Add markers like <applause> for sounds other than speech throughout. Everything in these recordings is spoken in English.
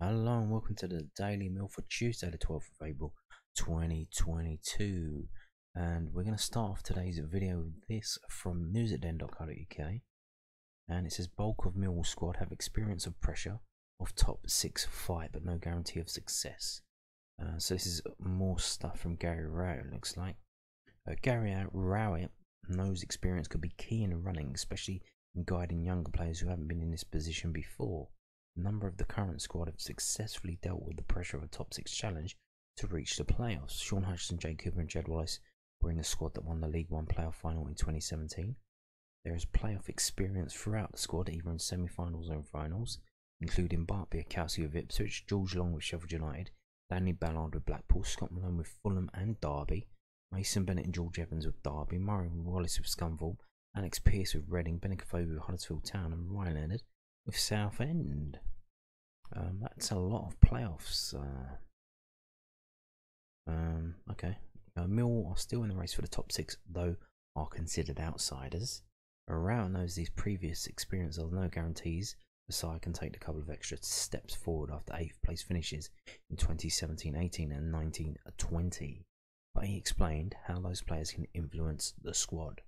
Hello and welcome to the Daily Millwall for Tuesday, the 12th of April 2022. And we're going to start off today's video with this from newsatden.co.uk. And it says bulk of Millwall squad have experience of pressure of top six fight, but no guarantee of success. Uh, so this is more stuff from Gary Rowett, looks like. Uh, Gary Rowett knows experience could be key in running, especially in guiding younger players who haven't been in this position before. A number of the current squad have successfully dealt with the pressure of a top six challenge to reach the playoffs. Shaun Hutchinson, Jake Cooper, and Jed Wallace were in the squad that won the League One playoff final in 2017. There is playoff experience throughout the squad, either in semi finals or finals, including Bart Bialkowski with Ipswich, George Long with Sheffield United, Danny Ballard with Blackpool, Scott Malone with Fulham and Derby, Mason Bennett and George Evans with Derby, Murray Wallace with Scunthorpe, Alex Pearce with Reading, Ben with Huddersfield Town, and Ryan Leonard with Southend. Um, that's a lot of playoffs. Uh, um, okay. Uh, Millwall are still in the race for the top six, though are considered outsiders. Around knows these previous experience of no guarantees. Side can take a couple of extra steps forward after 8th place finishes in 2017 18 and 19 20. But he explained how those players can influence the squad.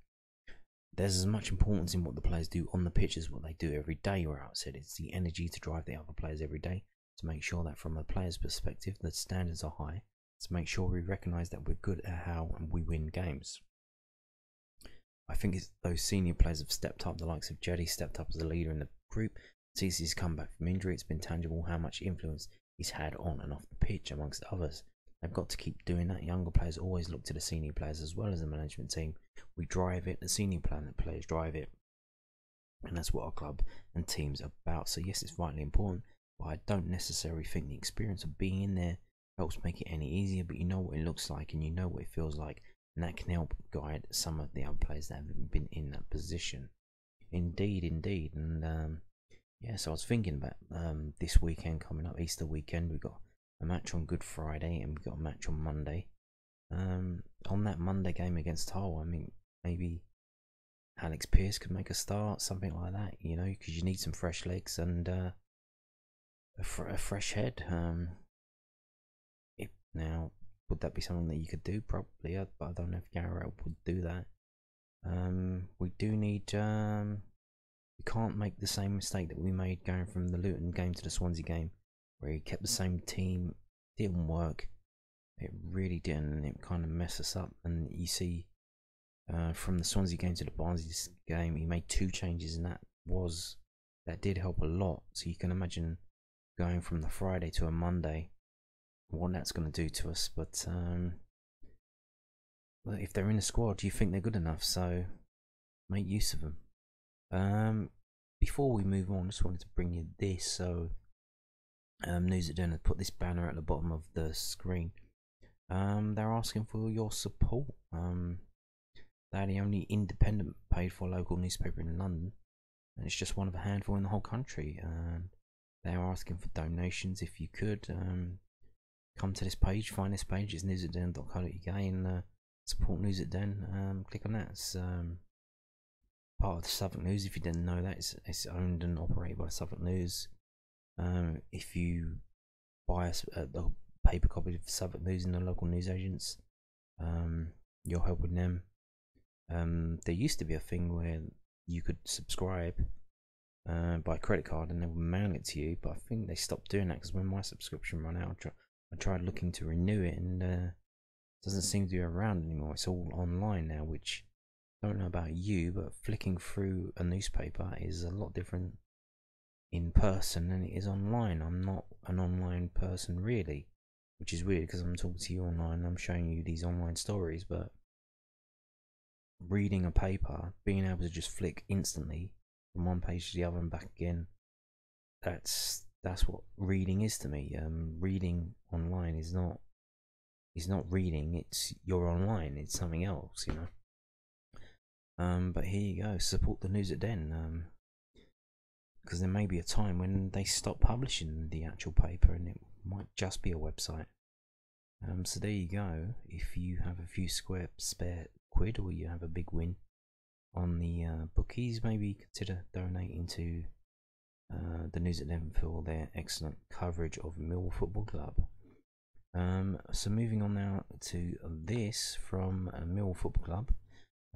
There's as much importance in what the players do on the pitch as what they do every day, Rowett said. It's the energy to drive the other players every day, to make sure that from a player's perspective, the standards are high, to make sure we recognise that we're good at how and we win games. I think it's those senior players have stepped up, the likes of Jetty stepped up as a leader in the group. Since his comeback from injury, it's been tangible how much influence he's had on and off the pitch, amongst others. They've got to keep doing that. Younger players always look to the senior players as well as the management team. We drive it, the senior players drive it. And that's what our club and team's about. So, yes, it's vitally important, but I don't necessarily think the experience of being in there helps make it any easier. But you know what it looks like and you know what it feels like, and that can help guide some of the other players that haven't been in that position. Indeed, indeed. And um, yeah, so I was thinking about um, this weekend coming up, Easter weekend. We've got a match on Good Friday and we've got a match on Monday. Um, on that Monday game against Hull, I mean, maybe Alex Pearce could make a start, something like that, you know, because you need some fresh legs and uh, a, fr- a, fresh head. Um, now, would that be something that you could do? Probably, but I don't know if Garrett would do that. Um, we do need. Um, we can't make the same mistake that we made going from the Luton game to the Swansea game where he kept the same team, didn't work. It really didn't, it kind of messed us up. And you see, uh, from the Swansea game to the Barnsley game, he made two changes, and that was that did help a lot. So you can imagine going from the Friday to a Monday, what that's going to do to us. But um, if they're in the squad, you think they're good enough? So make use of them. Um, before we move on, I just wanted to bring you this. So um, News at Den put this banner at the bottom of the screen. Um, they're asking for your support. Um, they're the only independent paid for local newspaper in London, and it's just one of a handful in the whole country. And they're asking for donations if you could. Um, come to this page, find this page, it's newsatden.co.uk and uh, support News at Den. Um, click on that. It's um, part of the Suffolk News. If you didn't know that, it's, it's owned and operated by Suffolk News. Um, if you buy a, a, paper copy of Suffolk News in the local newsagents, um, you're helping them. Um, there used to be a thing where you could subscribe uh, by credit card and they would mail it to you, but I think they stopped doing that because when my subscription ran out, I, I tried looking to renew it and uh, it doesn't seem to be around anymore. It's all online now, which I don't know about you, but flicking through a newspaper is a lot different in person than it is online. I'm not an online person really, which is weird because I'm talking to you online. I'm showing you these online stories, but reading a paper, being able to just flick instantly from one page to the other and back again, that's that's what reading is to me. Um, reading online is not is not reading. It's you're online. It's something else, you know. Um, but here you go. Support the news at Den. Um, because there may be a time when they stop publishing the actual paper and it might just be a website. Um, so there you go. If you have a few square spare quid or you have a big win on the uh, bookies, maybe consider donating to uh, the news at 11 for their excellent coverage of Millwall Football Club. Um, so moving on now to this from uh, Millwall Football Club,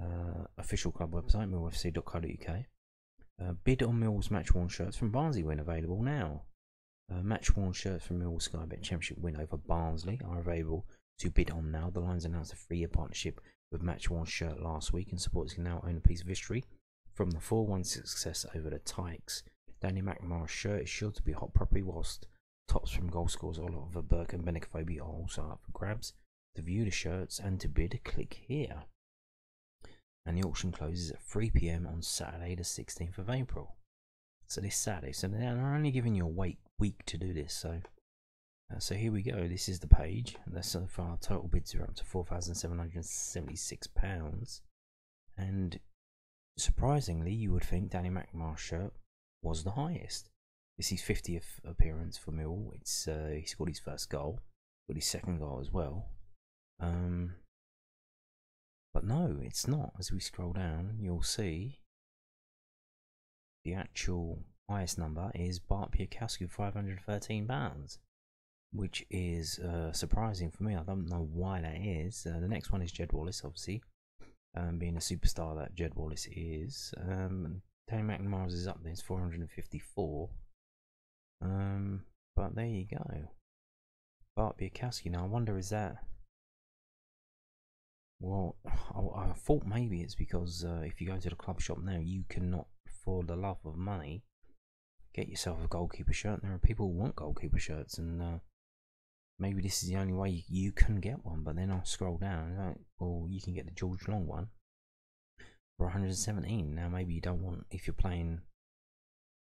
uh, official club website, millwallfc.co.uk. Uh, bid on Millwall's match worn shirts from Barnsley when available now. Uh, match worn shirts from Millwall's Sky Bet Championship win over Barnsley are available to bid on now. The Lions announced a three year partnership with Match Worn shirt last week, and supporters can now own a piece of history from the 4 1 success over the Tykes. Danny McNamara's shirt is sure to be hot property, whilst tops from goal scorers Oliver Burke and Benik Afobe are also up for grabs. To view the shirts and to bid, click here and the auction closes at 3 pm on Saturday, the 16th of April. So this Saturday, so they're only giving you a week week to do this. So, uh, so here we go. This is the page. And so far, total bids are up to four thousand seven hundred seventy-six pounds. And surprisingly, you would think Danny McNamara's shirt was the highest. This is his 50th appearance for Millwall. It's uh, he scored his first goal, but his second goal as well. Um, but no, it's not. As we scroll down, you'll see the actual highest number is Bart Bialkowski, £513, which is uh, surprising for me. I don't know why that is. Uh, the next one is Jed Wallace, obviously, um, being a superstar that Jed Wallace is. Um, Tony McNamara's is up there, it's 454. Um, but there you go. Bart Bialkowski. Now, I wonder is that well, <sighs> I, I, thought maybe it's because uh, if you go to the club shop now, you cannot, for the love of money, get yourself a goalkeeper shirt. There are people who want goalkeeper shirts, and uh, maybe this is the only way you, can get one. But then I scroll down, like, well, you can get the George Long one for 117. Now, maybe you don't want, if you're playing,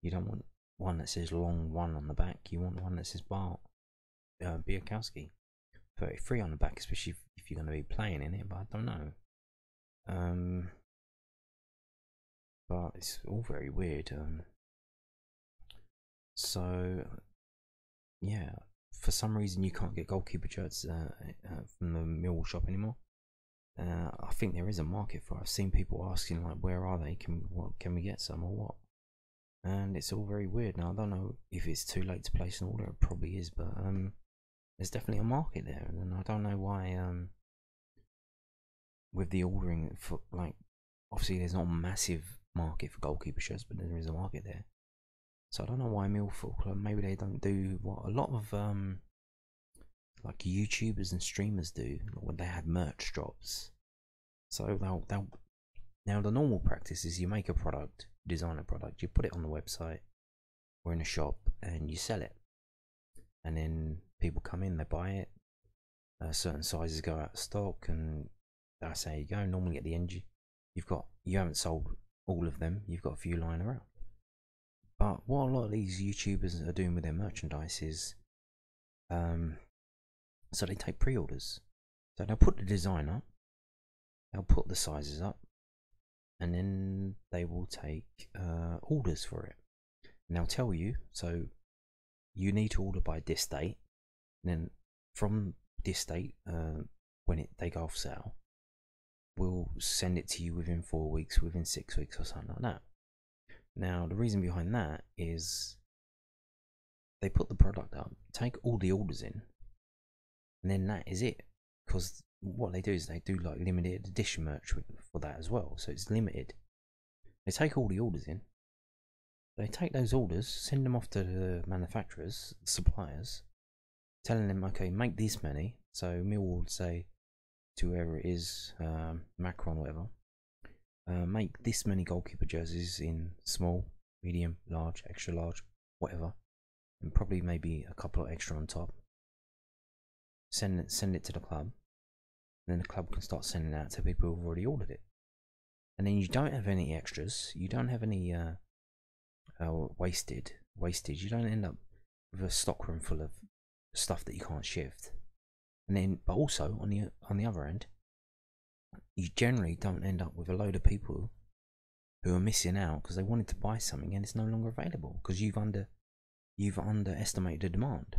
you don't want one that says Long One on the back. You want one that says Bart uh, Bialkowski. 33 on the back, especially if, you're going to be playing in it, but I don't know. Um, but it's all very weird. Um, so, yeah, for some reason you can't get goalkeeper shirts uh, uh, from the Millwall shop anymore. Uh, I think there is a market for. It. I've seen people asking like, "Where are they? Can what? Can we get some or what?" And it's all very weird. Now I don't know if it's too late to place an order. It probably is, but um, there's definitely a market there, and I don't know why. Um, with the ordering for like, obviously there's not a massive market for goalkeeper shirts, but there is a market there. So I don't know why Millfoot Club. Maybe they don't do what a lot of um, like YouTubers and streamers do when they have merch drops. So they'll they'll now the normal practice is you make a product, design a product, you put it on the website or in a shop, and you sell it, and then people come in, they buy it. Uh, certain sizes go out of stock, and that's how you go. Normally, at the end, you, you've got you haven't sold all of them. You've got a few lying around. But what a lot of these YouTubers are doing with their merchandise is, um, so they take pre-orders. So they'll put the design up, they'll put the sizes up, and then they will take uh, orders for it. And they'll tell you, so you need to order by this date, then from this date, uh, when it they go off sale, we'll send it to you within four weeks, within six weeks, or something like that. Now, the reason behind that is they put the product up, take all the orders in, and then that is it. Because what they do is they do like limited edition merch for that as well, so it's limited. They take all the orders in, they take those orders, send them off to the manufacturers, suppliers, telling them, okay, make this many. So Mill would say to whoever it is, um, Macron, whatever, uh, make this many goalkeeper jerseys in small, medium, large, extra large, whatever, and probably maybe a couple of extra on top. Send it, send it to the club, then the club can start sending out to people who've already ordered it. And then you don't have any extras. You don't have any uh, uh, wasted wastage. You don't end up with a stockroom full of stuff that you can't shift. And then, but also on the on the other end, you generally don't end up with a load of people who are missing out because they wanted to buy something and it's no longer available because you've under you've underestimated the demand.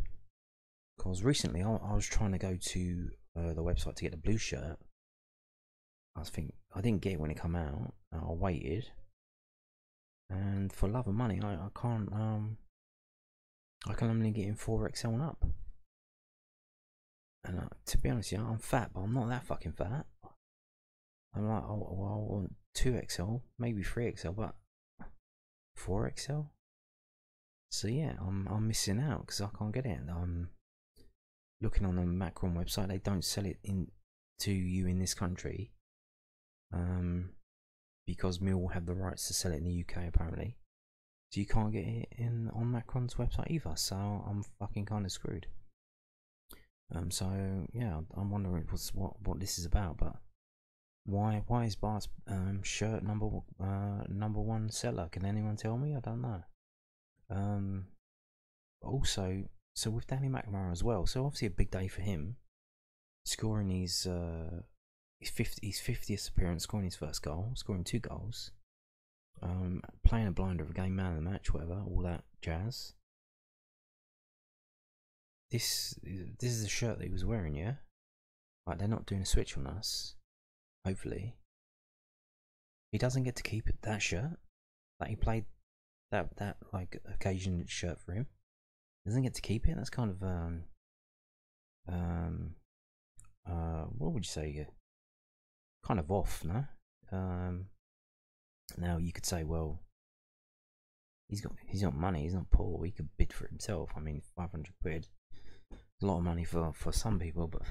Because recently I, I, was trying to go to uh, the website to get the blue shirt. I thinking I didn't get it when it came out. I waited, and for love of money, I, I can't um I can only get in 4XL and up. And uh, to be honest, yeah, I'm fat, but I'm not that fucking fat. I'm like, oh, well, I want 2XL, maybe 3XL, but 4XL? So yeah, I'm I'm missing out because I can't get it. I'm looking on the Macron website; they don't sell it in to you in this country, um, because Millwall have the rights to sell it in the UK apparently. So you can't get it in on Macron's website either. So I'm fucking kind of screwed. Um, so yeah, I'm wondering what's what what this is about, but why why is Bart's um, shirt number uh, number one seller? Can anyone tell me? I don't know. Um, also, so with Danny McNamara as well, so obviously a big day for him, scoring his uh, his 50, his 50th appearance, scoring his first goal, scoring two goals, um, playing a blinder of a game, man of the match, whatever, all that jazz. This this is the shirt that he was wearing, yeah. Like they're not doing a switch on us. Hopefully, he doesn't get to keep that shirt that he played that that like occasion shirt for him. Doesn't get to keep it. That's kind of um um uh what would you say? Kind of off, no? Um. Now you could say, well, he's got he's got money. He's not poor. He could bid for himself. I mean, five hundred quid, a lot of money for for some people, but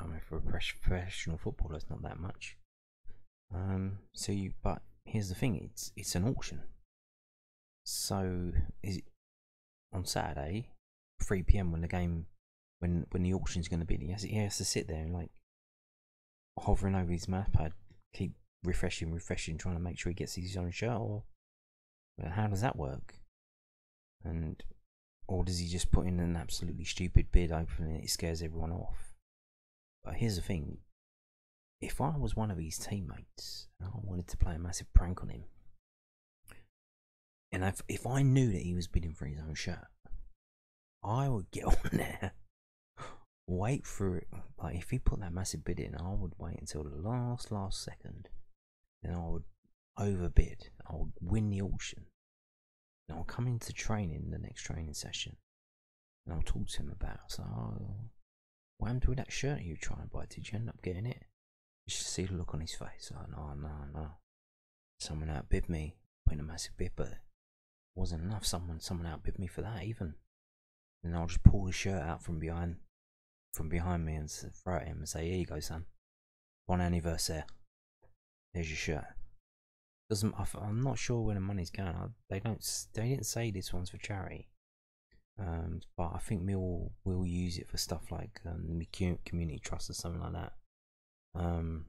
I mean, for a professional footballer, it's not that much. Um. So you, but here's the thing: it's it's an auction. So is it on Saturday, 3 p.m. when the game, when when the auction's going to be? He has, he has to sit there and like hovering over his mouse pad, keep refreshing, refreshing, trying to make sure he gets his own shirt. Or how does that work? And or does he just put in an absolutely stupid bid, open it, it scares everyone off? But here's the thing: if I was one of his teammates and I wanted to play a massive prank on him, and if, if I knew that he was bidding for his own shirt, I would get <laughs> on there, wait for it. Like if he put that massive bid in, I would wait until the last last second, then I would overbid. I would win the auction. And I'll come into training the next training session, and I'll talk to him about. So, oh, what happened with that shirt you were trying to buy? Did you end up getting it? You should see the look on his face. Oh no, no, no. Someone outbid me, putting a massive bid, but it wasn't enough. Someone someone outbid me for that even. And I'll just pull the shirt out from behind from behind me and throw it at him and say, "Here you go, son. One anniversaire. There's your shirt." Doesn't I'm not sure where the money's going. They don't. They didn't say this one's for charity. Um, but I think Millwall will use it for stuff like um, the community trust or something like that. Um,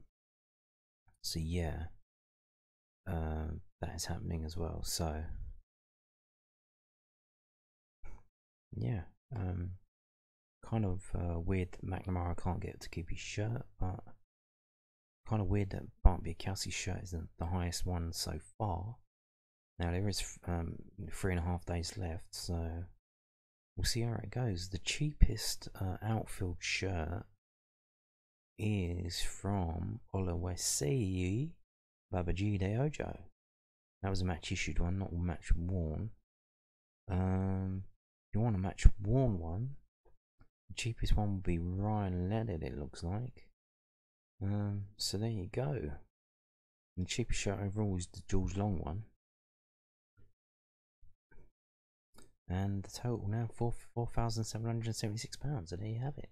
so yeah, uh, that is happening as well. So yeah, um, kind of uh, weird that McNamara can't get to keep his shirt, but kind of weird that Bart Bialkowski's shirt isn't the highest one so far. Now there is um, three and a half days left, so we'll see how it goes. The cheapest uh, outfield shirt is from Oluwaseyi Babajide Ojo. That was a match issued one, not a match worn. Um, you want a match worn one, the cheapest one would be Ryan Leonard, it looks like. Um, so there you go. And the cheapest shirt overall is the George Long one. And the total now four four thousand seven hundred and seventy six pounds. So there you have it.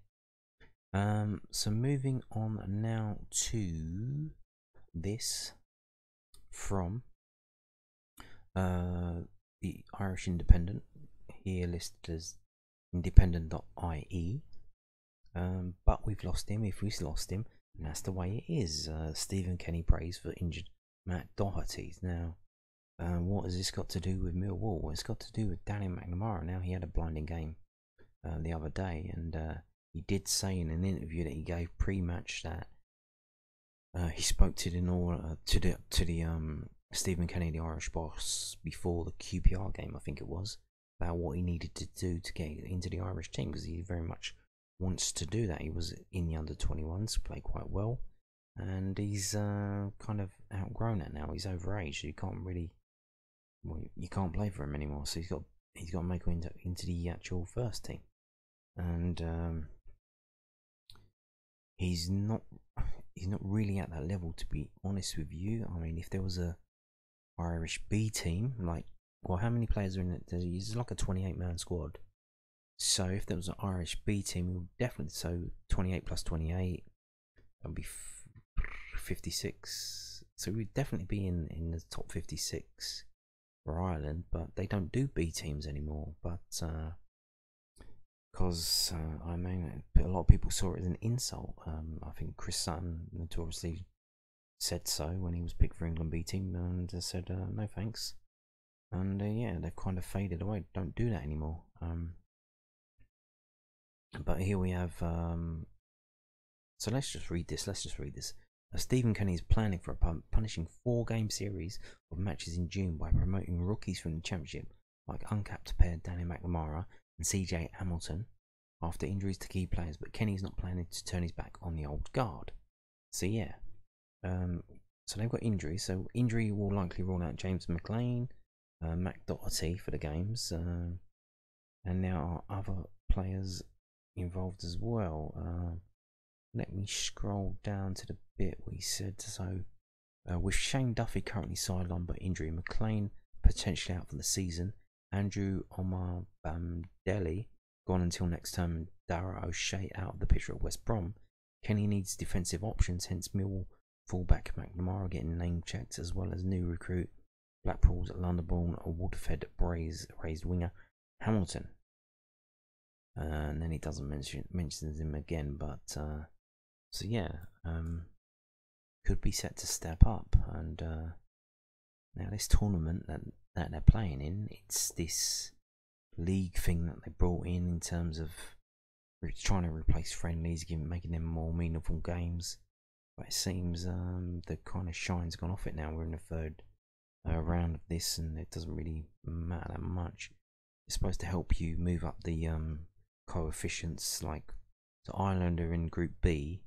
Um, so moving on now to this from uh, the Irish Independent here listed as independent.ie. Um, but we've lost him. If we've lost him, that's the way it is. Uh, Stephen Kenny prays for injured Matt Doherty. Now, uh, what has this got to do with Millwall? Well, it's got to do with Danny McNamara. Now, he had a blinding game uh, the other day, and uh, he did say in an interview that he gave pre-match that uh, he spoke to the uh, to the to the um Stephen Kenny, the Irish boss, before the QPR game, I think it was, about what he needed to do to get into the Irish team because he very much wants to do that. He was in the under 21s, played quite well, and he's uh, kind of outgrown it now. He's overage. You can't really, well, you can't play for him anymore. So he's got he's got to make into into the actual first team, and um, he's not he's not really at that level. To be honest with you, I mean, if there was a Irish B team, like well, how many players are in it? There's like a 28 man squad. So if there was an Irish B team, we would definitely so 28 plus 28, that'd be 56. So we'd definitely be in in the top 56 for Ireland, but they don't do B teams anymore. But because uh, uh, I mean, a lot of people saw it as an insult. Um, I think Chris Sutton notoriously said so when he was picked for England B team and said uh, no thanks. And uh, yeah, they've kind of faded away. Don't do that anymore. Um, but here we have. Um, so let's just read this. Let's just read this. Uh, Stephen Kenny is planning for a punishing four game series of matches in June by promoting rookies from the Championship like uncapped pair Danny McNamara and CJ Hamilton after injuries to key players, but Kenny's not planning to turn his back on the old guard. So yeah, um, so they've got injuries. So injury will likely rule out James McLean, uh, Matt Doherty for the games, uh, and now are other players involved as well. Uh, let me scroll down to the bit we said. So, uh, with Shane Duffy currently sidelined by injury, McLean potentially out for the season, Andrew Omar Bamdeli gone until next term, Dara O'Shea out of the picture at West Brom. Kenny needs defensive options, hence Millwall fullback McNamara getting name checked, as well as new recruit Blackpool's London-born Woodford Braze raised winger Hamilton. Uh, and then he doesn't mention mentions him again, but uh, so yeah, um, could be set to step up. And uh, now this tournament that that they're playing in, it's this league thing that they brought in in terms of trying to replace friendlies, making them more meaningful games. But it seems um, the kind of shine's gone off it now. We're in the third uh, round of this, and it doesn't really matter that much. It's supposed to help you move up the um, coefficients. Like the Ireland are in Group B,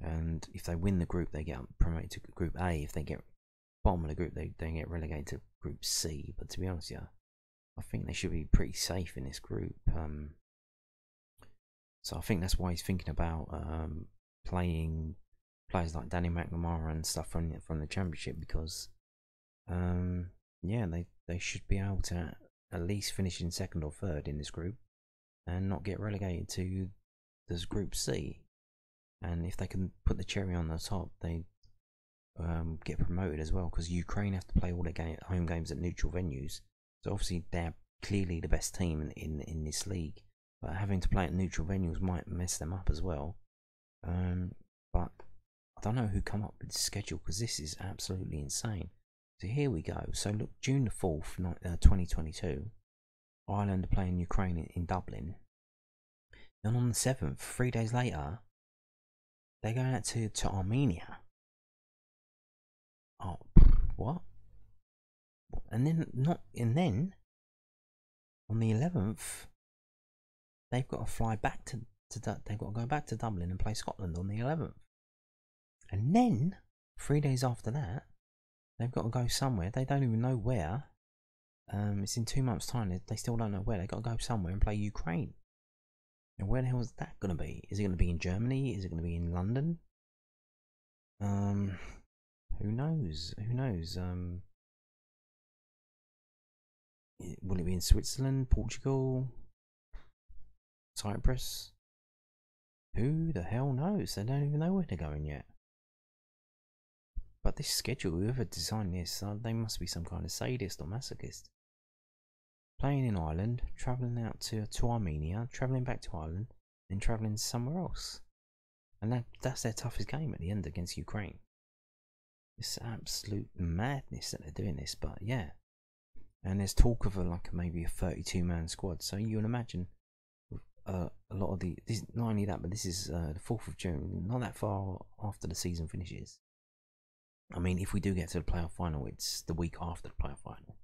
and if they win the group, they get promoted to Group A. If they get bottom of the group, they they get relegated to Group C. But to be honest, yeah, I think they should be pretty safe in this group. Um, so I think that's why he's thinking about um, playing players like Danny McNamara and stuff from from the championship because, um, yeah, they they should be able to at least finish in second or third in this group and not get relegated to this Group C and if they can put the cherry on the top, they um, get promoted as well because Ukraine have to play all their game, home games at neutral venues. So obviously they're clearly the best team in, in, in this league, but having to play at neutral venues might mess them up as well. Um, but I don't know who come up with this schedule because this is absolutely insane. So here we go. So look, June the fourth, uh, twenty twenty two, Ireland playing Ukraine in, in Dublin. Then on the seventh, three days later, they're going out to, to Armenia. Oh, <sniffs> what? And then not and then on the eleventh, they've got to fly back to, to they've got to go back to Dublin and play Scotland on the eleventh. And then three days after that, they've got to go somewhere. They don't even know where. Um, it's in two months' time. They still don't know where. They've got to go somewhere and play Ukraine. And where the hell is that going to be? Is it going to be in Germany? Is it going to be in London? Um, who knows? Who knows? Um, will it be in Switzerland, Portugal, Cyprus? Who the hell knows? They don't even know where they're going yet. But this schedule, whoever designed this, uh, they must be some kind of sadist or masochist playing in Ireland, travelling out to, to Armenia, travelling back to Ireland, then travelling somewhere else. And that, that's their toughest game at the end against Ukraine. It's absolute madness that they're doing this, but yeah. And there's talk of a, like maybe a 32 man squad. So you can imagine uh, a lot of the. This, not only that, but this is uh, the 4th of June, not that far after the season finishes. I mean, if we do get to the playoff final, it's the week after the playoff final.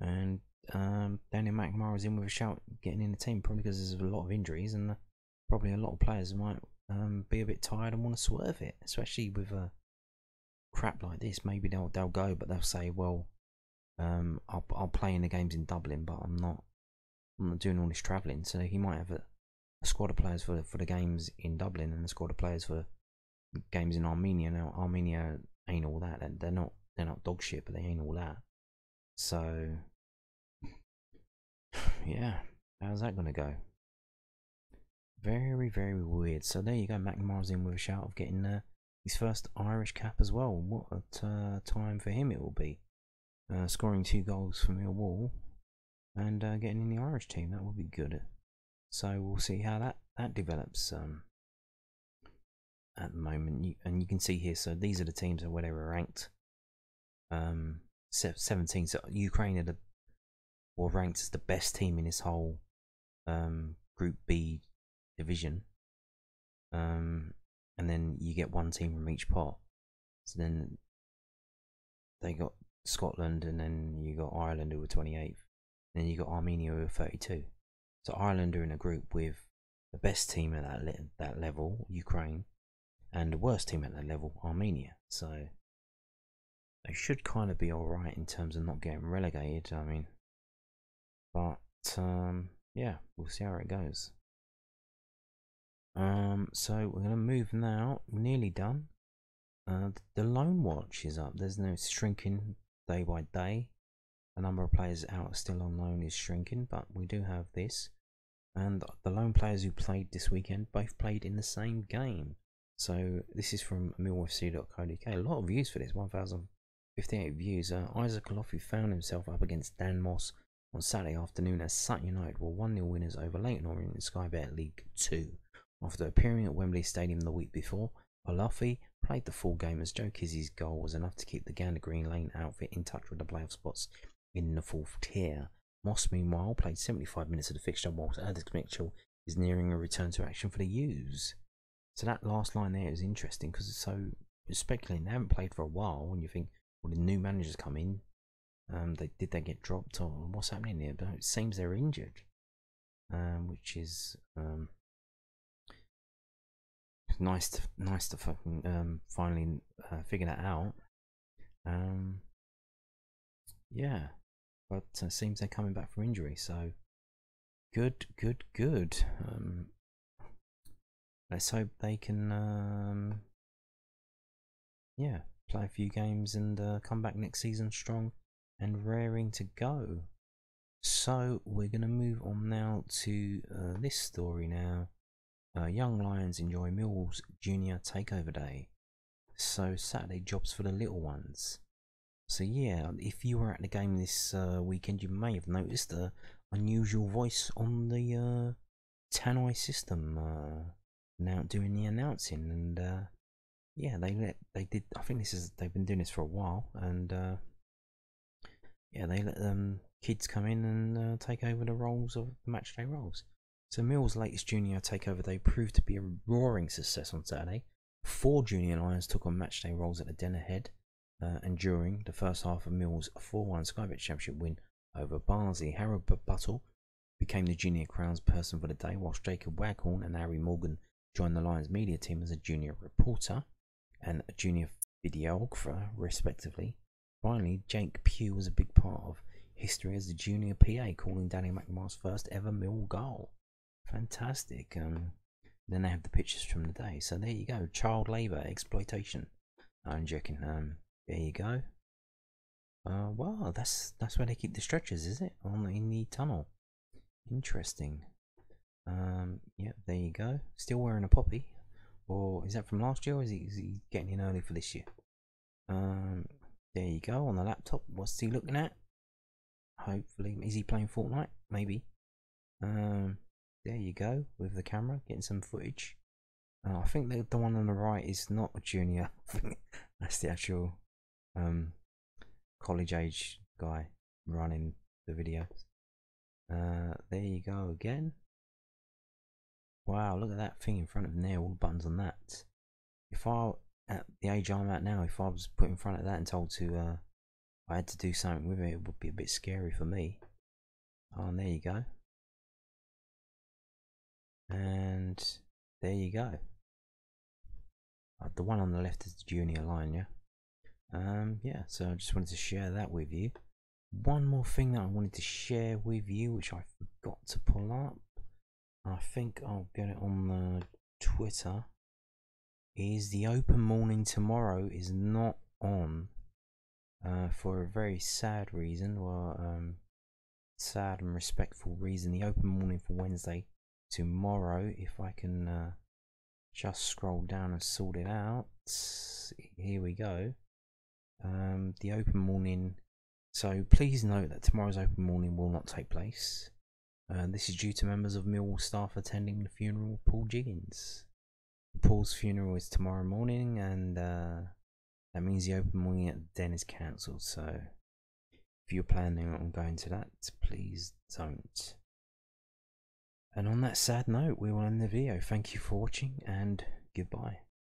And um, Daniel McNamara is in with a shout getting in the team, probably because there's a lot of injuries and uh, probably a lot of players might um, be a bit tired and want to swerve it, especially with a crap like this. Maybe they'll they'll go, but they'll say, well, Um, I'll I'll play in the games in Dublin, but I'm not I'm not doing all this travelling. So he might have a, a squad of players for for the games in Dublin and a squad of players for games in Armenia. Now Armenia ain't all that. They're not they're not dog shit, but they ain't all that. So yeah, how's that gonna go? Very very weird. So there you go. McNamara's in with a shout of getting uh, his first Irish cap as well. What a uh, time for him it will be. Uh, scoring two goals for Millwall and uh, getting in the Irish team. That would be good. So we'll see how that that develops. Um, at the moment, you, and you can see here. So these are the teams where they were ranked. Um, 17. So Ukraine are the or ranked as the best team in this whole um, Group B division. Um, and then you get one team from each pot. So then they got Scotland, and then you got Ireland who were 28th. Then you got Armenia who were 32. So Ireland are in a group with the best team at that le- that level, Ukraine, and the worst team at that level, Armenia. So they should kind of be alright in terms of not getting relegated. I mean, but um, yeah, we'll see how it goes. Um, so we're gonna move now. Nearly done. Uh, the loan watch is up. There's no shrinking day by day. The number of players out still on loan is shrinking, but we do have this. And the loan players who played this weekend both played in the same game. So this is from millwallfc.co.uk. A lot of views for this, 1,058 views. Uh, Isaac Olaofe found himself up against Dan Moss on Saturday afternoon as Sutton United were 1 0 winners over Leyton Orient in Sky Bet League 2. After appearing at Wembley Stadium the week before, Olaofe played the full game as Joe Kizzi's goal was enough to keep the Gander Green Lane outfit in touch with the playoff spots in the fourth tier. Moss, meanwhile, played 75 minutes of the fixture whilst Alex Mitchell is nearing a return to action for the U's. So that last line there is interesting because it's so speculating. They haven't played for a while. and you think, well, the new managers come in, um, they did they get dropped or what's happening here? But it seems they're injured, um, which is um, nice to nice to fucking um, finally uh, figure that out. Um, yeah, but uh, seems they're coming back from injury, so good, good, good. Um, let's hope they can, um, yeah, play a few games and uh, come back next season strong and raring to go. So we're going to move on now to uh, this story now. Uh, young Lions enjoy Millwall's Junior Takeover Day. So Saturday jobs for the little ones. So yeah, if you were at the game this uh, weekend, you may have noticed a unusual voice on the uh, Tannoy system. Uh, now doing the announcing and uh, yeah they let they did i think this is they've been doing this for a while and uh, yeah they let um kids come in and uh, take over the roles of the matchday roles so millwall's latest junior takeover day proved to be a roaring success on saturday four junior lions took on matchday roles at the Den Ahead uh, and during the first half of millwall's 4-1 skybet championship win over barnsley harold buttle became the junior crowns person for the day whilst jacob waghorn and harry morgan joined the Lions media team as a junior reporter and a junior videographer, respectively. Finally, Jake Pugh was a big part of history as the junior PA, calling Danny McNamara's first ever Millwall goal. Fantastic. Um, then they have the pictures from the day. So there you go. Child labour, exploitation. I'm joking. Um, there you go. Uh, well, that's that's where they keep the stretchers, is it? On in the tunnel. Interesting. Um, yeah, there you go. Still wearing a poppy. Or is that from last year or is he, is he getting in early for this year? Um, there you go on the laptop. What's he looking at? Hopefully, is he playing Fortnite? Maybe. Um, there you go with the camera, getting some footage. Uh, I think the, the one on the right is not a junior. <laughs> that's the actual um, college age guy running the video. Uh, there you go again. Wow, look at that thing in front of there, all the buttons on that. If I, at the age I'm at now, if I was put in front of that and told to, uh, I had to do something with it, it would be a bit scary for me. Oh, and there you go. And there you go. Uh, the one on the left is the junior line, yeah? Um, yeah, so I just wanted to share that with you. one more thing that I wanted to share with you, which I forgot to pull up. I think I'll get it on the Twitter. Is the open morning tomorrow is not on uh, for a very sad reason, Well, um, sad and respectful reason. The open morning for Wednesday tomorrow, if I can uh, just scroll down and sort it out. Here we go. Um, the open morning. So please note that tomorrow's open morning will not take place. Uh, this is due to members of Millwall staff attending the funeral of Paul Jiggins. Paul's funeral is tomorrow morning, and uh, that means the open morning at the den is cancelled. So if you're planning on going to that, please don't. And on that sad note, we will end the video. Thank you for watching and goodbye.